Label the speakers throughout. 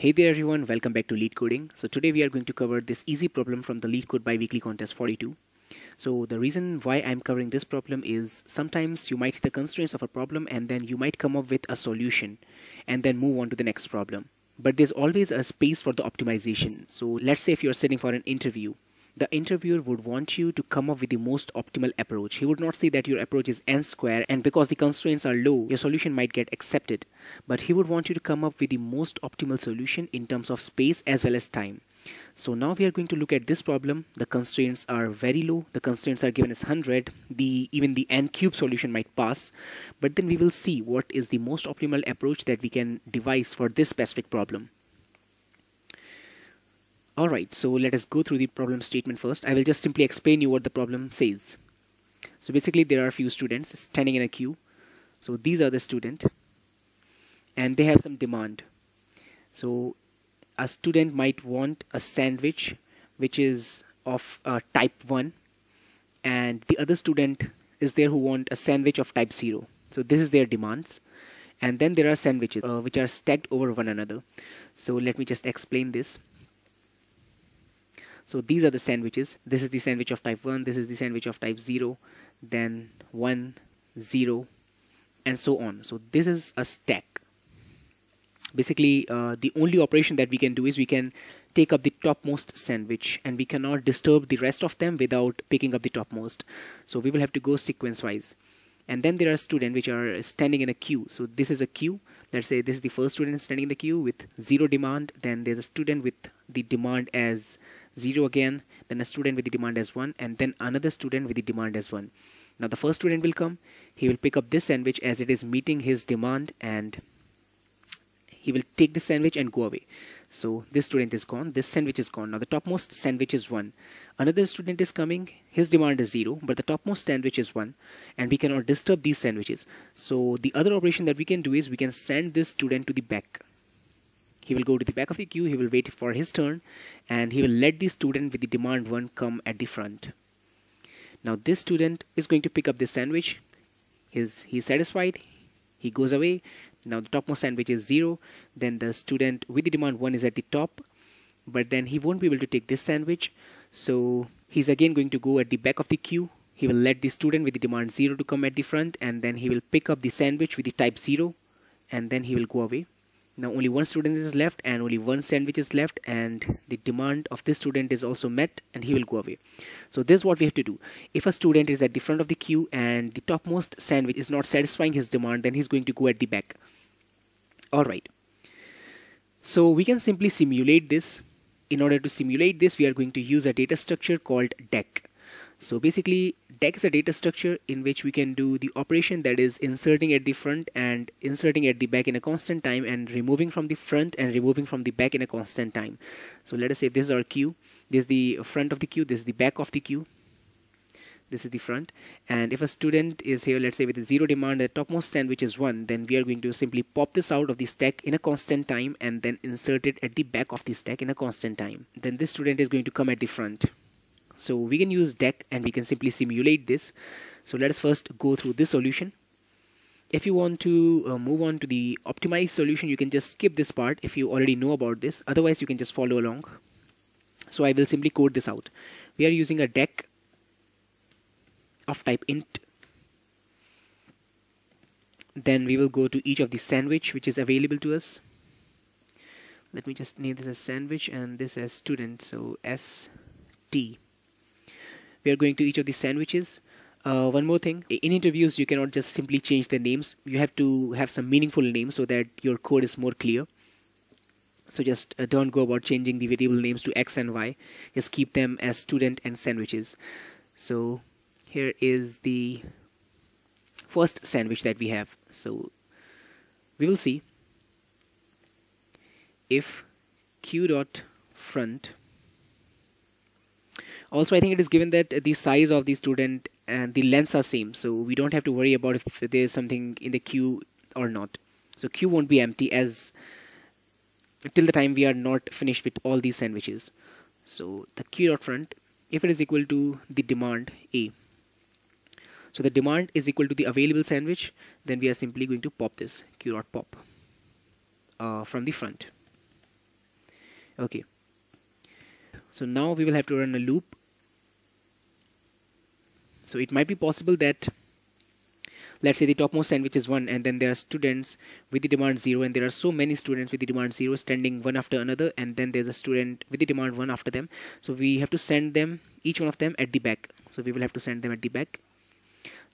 Speaker 1: Hey there everyone, welcome back to Lead Coding. So today we are going to cover this easy problem from the LeetCode Biweekly Contest 42. So the reason why I'm covering this problem is sometimes you might see the constraints of a problem and then you might come up with a solution and then move on to the next problem. But there's always a space for the optimization. So let's say if you're sitting for an interview the interviewer would want you to come up with the most optimal approach. He would not say that your approach is n square and because the constraints are low, your solution might get accepted. But he would want you to come up with the most optimal solution in terms of space as well as time. So now we are going to look at this problem. The constraints are very low. The constraints are given as 100. The even the n cube solution might pass. But then we will see what is the most optimal approach that we can devise for this specific problem. Alright, so let us go through the problem statement first. I will just simply explain you what the problem says. So basically there are a few students standing in a queue. So these are the student and they have some demand. So a student might want a sandwich which is of uh, type 1 and the other student is there who want a sandwich of type 0. So this is their demands and then there are sandwiches uh, which are stacked over one another. So let me just explain this. So these are the sandwiches. This is the sandwich of type 1, this is the sandwich of type 0, then 1, 0, and so on. So this is a stack. Basically, uh, the only operation that we can do is we can take up the topmost sandwich and we cannot disturb the rest of them without picking up the topmost. So we will have to go sequence wise. And then there are students which are standing in a queue. So this is a queue. Let's say this is the first student standing in the queue with zero demand. Then there's a student with the demand as 0 again, then a student with the demand as 1, and then another student with the demand as 1. Now the first student will come, he will pick up this sandwich as it is meeting his demand and he will take the sandwich and go away. So this student is gone, this sandwich is gone. Now the topmost sandwich is 1. Another student is coming, his demand is 0, but the topmost sandwich is 1 and we cannot disturb these sandwiches. So the other operation that we can do is we can send this student to the back he will go to the back of the queue, he will wait for his turn, and he will let the student with the demand 1 come at the front. Now this student is going to pick up this sandwich. His, he's satisfied, he goes away. Now the topmost sandwich is 0. Then the student with the demand 1 is at the top, but then he won't be able to take this sandwich. So he's again going to go at the back of the queue. He will let the student with the demand 0 to come at the front and then he will pick up the sandwich with the type 0 and then he will go away now only one student is left and only one sandwich is left and the demand of this student is also met and he will go away. So this is what we have to do. If a student is at the front of the queue and the topmost sandwich is not satisfying his demand then he's going to go at the back. All right. So we can simply simulate this. In order to simulate this we are going to use a data structure called deque so basically deque is a data structure in which we can do the operation that is inserting at the front and inserting at the back in a constant time and removing from the front and removing from the back in a constant time. So let us say this is our queue. This is the front of the queue. This is the back of the queue. This is the front. And if a student is here, let's say with a zero demand, the topmost sandwich is one, then we are going to simply pop this out of the stack in a constant time and then insert it at the back of the stack in a constant time. Then this student is going to come at the front so we can use deque and we can simply simulate this. So let us first go through this solution. If you want to uh, move on to the optimized solution you can just skip this part if you already know about this. Otherwise you can just follow along. So I will simply code this out. We are using a deque of type int. Then we will go to each of the sandwich which is available to us. Let me just name this as sandwich and this as student. So s t we are going to each of these sandwiches. Uh, one more thing. In interviews you cannot just simply change the names. You have to have some meaningful names so that your code is more clear. So just uh, don't go about changing the variable names to x and y. Just keep them as student and sandwiches. So here is the first sandwich that we have. So we will see if q dot front also i think it is given that the size of the student and the lengths are same so we don't have to worry about if there's something in the queue or not. So queue won't be empty as till the time we are not finished with all these sandwiches. So the queue dot front if it is equal to the demand a. So the demand is equal to the available sandwich then we are simply going to pop this q dot pop uh, from the front. Okay. So now we will have to run a loop so it might be possible that let's say the topmost sandwich is 1 and then there are students with the demand 0 and there are so many students with the demand 0 standing one after another and then there's a student with the demand 1 after them. So we have to send them each one of them at the back. So we will have to send them at the back.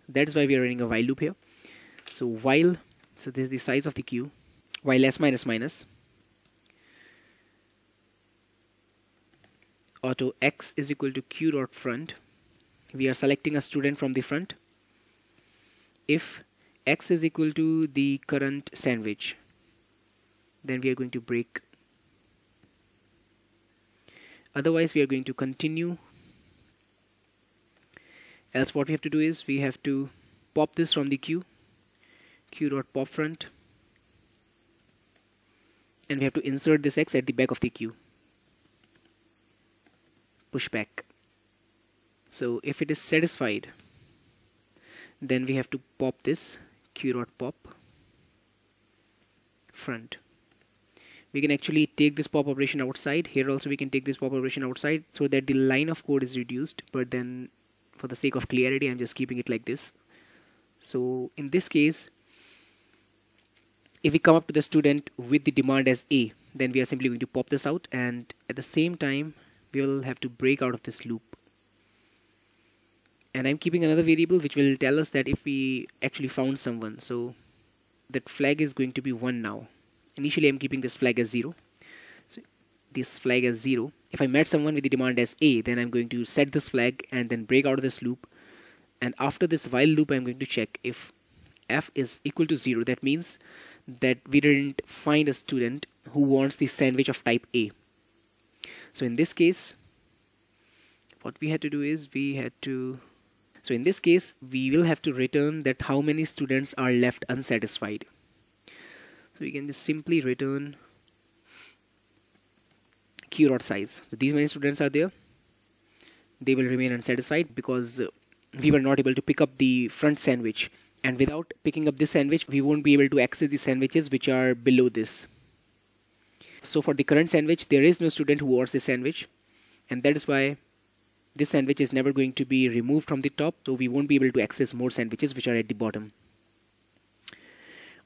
Speaker 1: That's why we are running a while loop here. So while so this is the size of the queue. While s minus minus. Auto x is equal to q dot front we are selecting a student from the front. If x is equal to the current sandwich then we are going to break. Otherwise we are going to continue. Else what we have to do is we have to pop this from the queue queue dot pop front and we have to insert this x at the back of the queue. Push back so if it is satisfied then we have to pop this q dot pop front. We can actually take this pop operation outside. Here also we can take this pop operation outside so that the line of code is reduced but then for the sake of clarity I'm just keeping it like this. So in this case if we come up to the student with the demand as A then we are simply going to pop this out and at the same time we will have to break out of this loop and I'm keeping another variable which will tell us that if we actually found someone. So that flag is going to be 1 now. Initially I'm keeping this flag as 0 so this flag as 0 if I met someone with the demand as A then I'm going to set this flag and then break out of this loop. And after this while loop I'm going to check if f is equal to 0 that means that we didn't find a student who wants the sandwich of type A. So in this case what we had to do is we had to so in this case, we will have to return that how many students are left unsatisfied. So we can just simply return q dot size. So these many students are there. They will remain unsatisfied because uh, we were not able to pick up the front sandwich. And without picking up this sandwich, we won't be able to access the sandwiches which are below this. So for the current sandwich, there is no student who wants this sandwich. And that is why this sandwich is never going to be removed from the top so we won't be able to access more sandwiches which are at the bottom.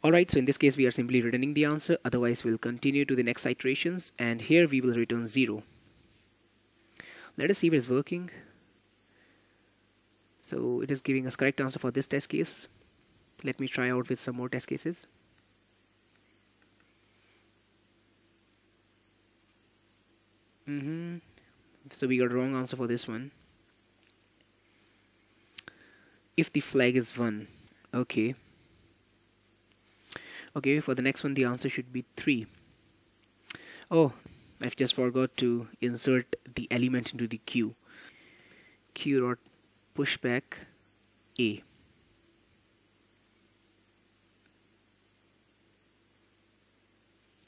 Speaker 1: Alright so in this case we are simply returning the answer. Otherwise we'll continue to the next iterations and here we will return 0 let us see if it's working. So it is giving us correct answer for this test case. Let me try out with some more test cases. Mm-hmm so we got wrong answer for this one. If the flag is 1 okay. Okay for the next one the answer should be 3 oh I've just forgot to insert the element into the queue q dot pushback a.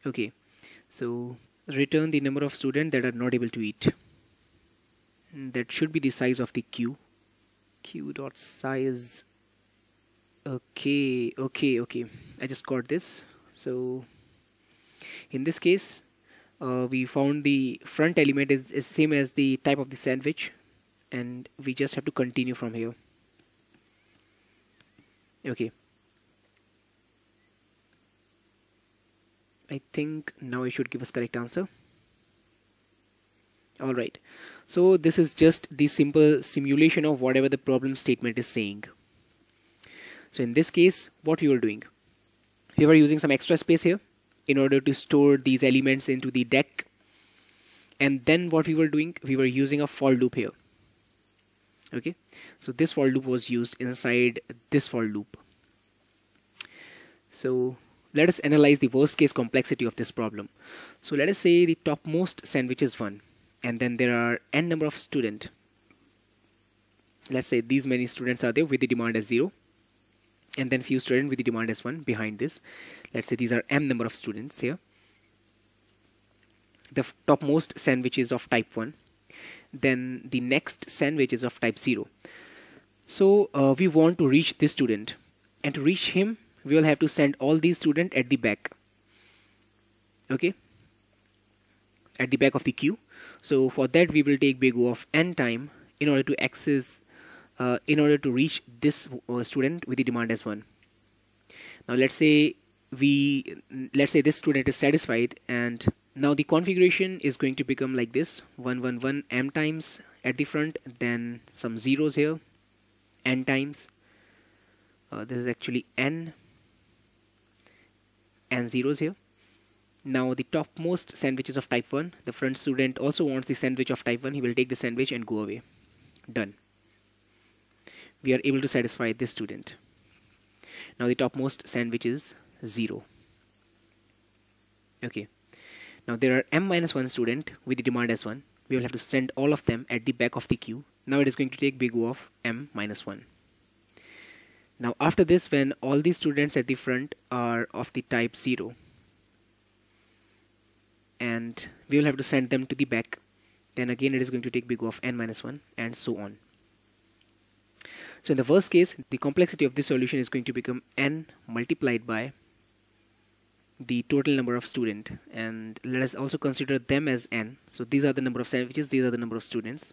Speaker 1: Okay. So return the number of students that are not able to eat that should be the size of the queue. Q dot size. Okay okay okay. I just got this. So in this case uh, we found the front element is, is same as the type of the sandwich and we just have to continue from here. Okay. I think now it should give us correct answer. All right so this is just the simple simulation of whatever the problem statement is saying. So in this case what you are doing? We were using some extra space here in order to store these elements into the deque. And then what we were doing? We were using a for loop here. Okay? So this for loop was used inside this for loop. So let us analyze the worst case complexity of this problem. So let us say the topmost sandwich is 1 and then there are n number of student. Let's say these many students are there with the demand as 0 and then few student with the demand as 1 behind this. Let's say these are m number of students here. The topmost sandwich is of type 1 then the next sandwich is of type 0 so uh, we want to reach this student. And to reach him we will have to send all these students at the back. Okay? At the back of the queue so for that we will take big O of n time in order to access uh, in order to reach this uh, student with the demand as 1 now let's say we let's say this student is satisfied and now the configuration is going to become like this. 111 m times at the front then some zeros here n times. Uh, this is actually n and zeros here now the topmost sandwiches of type 1 the front student also wants the sandwich of type 1 he will take the sandwich and go away. Done. We are able to satisfy this student. Now the topmost sandwich is 0 okay. Now there are m minus 1 student with the demand as 1 we will have to send all of them at the back of the queue. Now it is going to take big O of m minus 1 now after this when all the students at the front are of the type 0 and we will have to send them to the back. Then again it is going to take big of n minus 1 and so on. So in the first case the complexity of this solution is going to become n multiplied by the total number of student. And let us also consider them as n. So these are the number of sandwiches these are the number of students.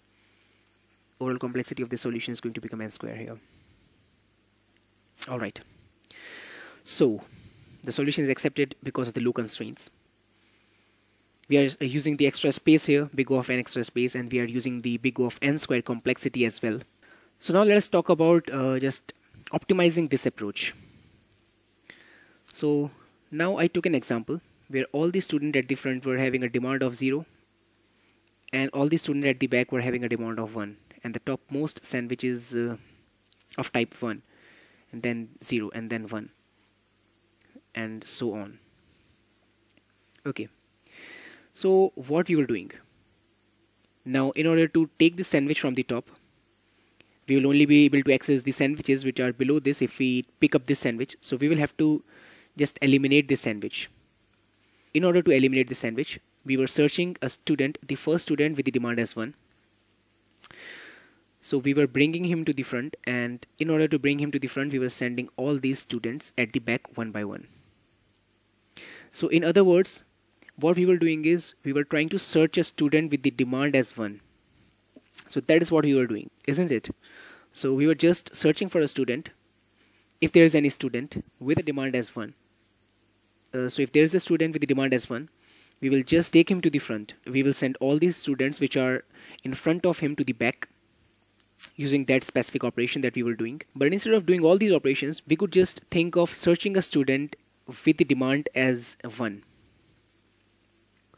Speaker 1: Overall complexity of the solution is going to become n square here. All right. So the solution is accepted because of the low constraints we are using the extra space here big O of n extra space and we are using the big O of n square complexity as well. So now let us talk about uh, just optimizing this approach. So now I took an example where all the students at the front were having a demand of 0 and all the students at the back were having a demand of 1 and the topmost sandwich is uh, of type 1 and then 0 and then 1 and so on. Okay so what you are doing? Now in order to take the sandwich from the top we will only be able to access the sandwiches which are below this if we pick up this sandwich. So we will have to just eliminate this sandwich. In order to eliminate the sandwich we were searching a student the first student with the demand as 1 so we were bringing him to the front and in order to bring him to the front we were sending all these students at the back one by one. So in other words what we were doing is we were trying to search a student with the demand as 1 so that is what we were doing isn't it? So we were just searching for a student if there is any student with a demand as 1 uh, so if there is a student with the demand as 1 we will just take him to the front. We will send all these students which are in front of him to the back using that specific operation that we were doing. But instead of doing all these operations we could just think of searching a student with the demand as 1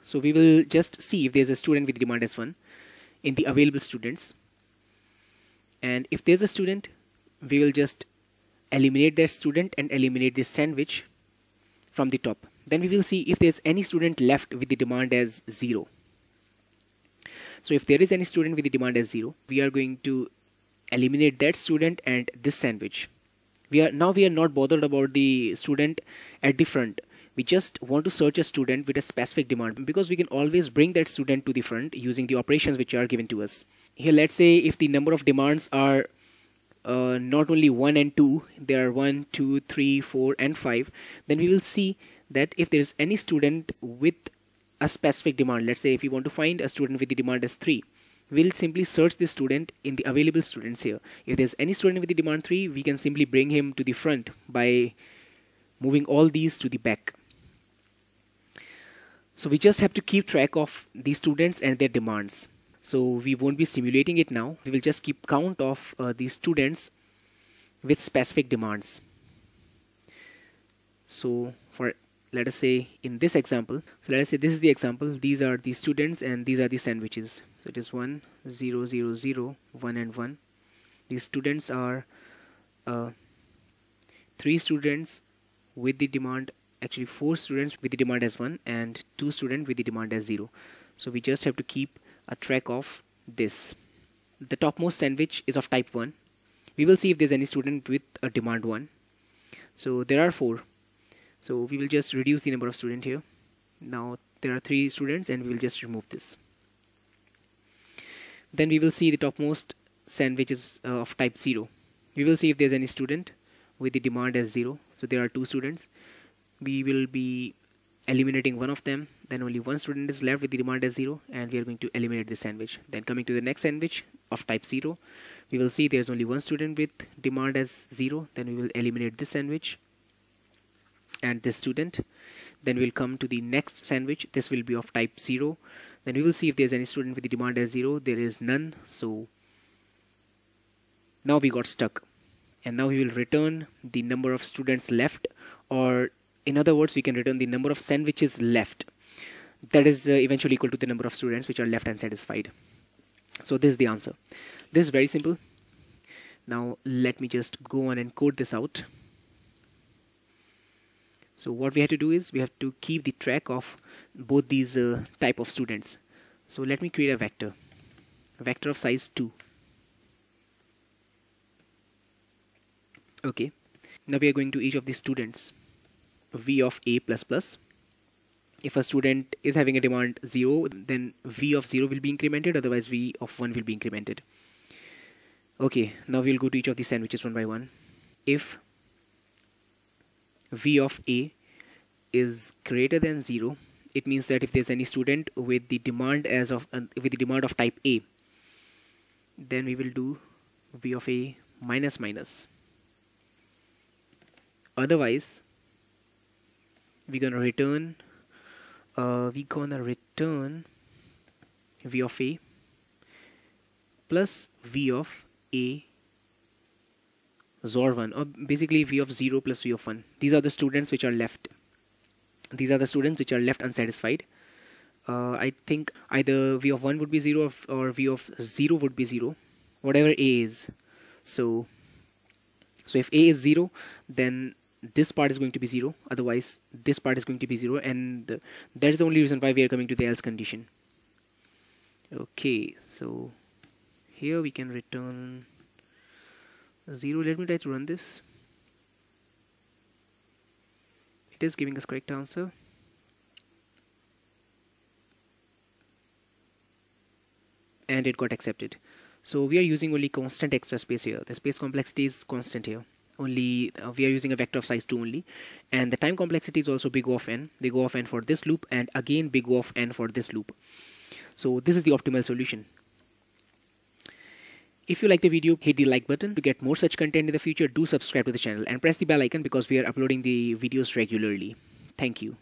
Speaker 1: so we will just see if there's a student with demand as 1 in the available students. And if there's a student, we will just eliminate that student and eliminate this sandwich from the top. Then we will see if there's any student left with the demand as 0. So if there is any student with the demand as 0, we are going to eliminate that student and this sandwich. We are now we are not bothered about the student at the front we just want to search a student with a specific demand because we can always bring that student to the front using the operations which are given to us. Here, let's say if the number of demands are uh, not only 1 and 2, there are 1, 2, 3, 4, and 5, then we will see that if there is any student with a specific demand, let's say if we want to find a student with the demand as 3, we'll simply search the student in the available students here. If there's any student with the demand 3, we can simply bring him to the front by moving all these to the back. So we just have to keep track of the students and their demands. So we won't be simulating it now. We will just keep count of uh, the students with specific demands. So for let us say in this example, so let us say this is the example. These are the students and these are the sandwiches. So it is 1, 0, 0, 0, 1 and 1. These students are uh, three students with the demand actually four students with the demand as 1 and two students with the demand as 0 so we just have to keep a track of this. The topmost sandwich is of type 1 we will see if there's any student with a demand 1 so there are four. So we will just reduce the number of students here. Now there are three students and we will just remove this. Then we will see the topmost sandwich is uh, of type 0 we will see if there's any student with the demand as 0 so there are two students we will be eliminating one of them. Then only one student is left with the demand as 0 and we are going to eliminate this sandwich. Then coming to the next sandwich of type 0 we will see there's only one student with demand as 0 then we will eliminate this sandwich and this student. Then we'll come to the next sandwich. This will be of type 0 then we will see if there's any student with the demand as 0 there is none. So now we got stuck. And now we will return the number of students left or in other words we can return the number of sandwiches left. That is uh, eventually equal to the number of students which are left unsatisfied. So this is the answer. This is very simple. Now let me just go on and code this out. So what we have to do is we have to keep the track of both these uh, type of students. So let me create a vector. A vector of size 2 okay. Now we are going to each of these students v of a plus plus. If a student is having a demand 0 then v of 0 will be incremented otherwise v of 1 will be incremented. Okay now we'll go to each of these sandwiches one by one. If v of a is greater than 0 it means that if there's any student with the demand as of uh, with the demand of type a then we will do v of a minus minus. Otherwise we're gonna return uh, we gonna return v of a plus v of a XOR1 or basically v of 0 plus v of 1 these are the students which are left. These are the students which are left unsatisfied. Uh, I think either v of 1 would be 0 or v of 0 would be 0 whatever a is. So so if a is 0 then this part is going to be 0 otherwise this part is going to be 0 and that's the only reason why we are coming to the else condition. Okay so here we can return 0 let me try to run this. It is giving us correct answer. And it got accepted. So we are using only constant extra space here. The space complexity is constant here only uh, we are using a vector of size 2 only and the time complexity is also big O of n big O of n for this loop and again big O of n for this loop so this is the optimal solution if you like the video, hit the like button. To get more such content in the future, do subscribe to the channel and press the bell icon because we are uploading the videos regularly. Thank you.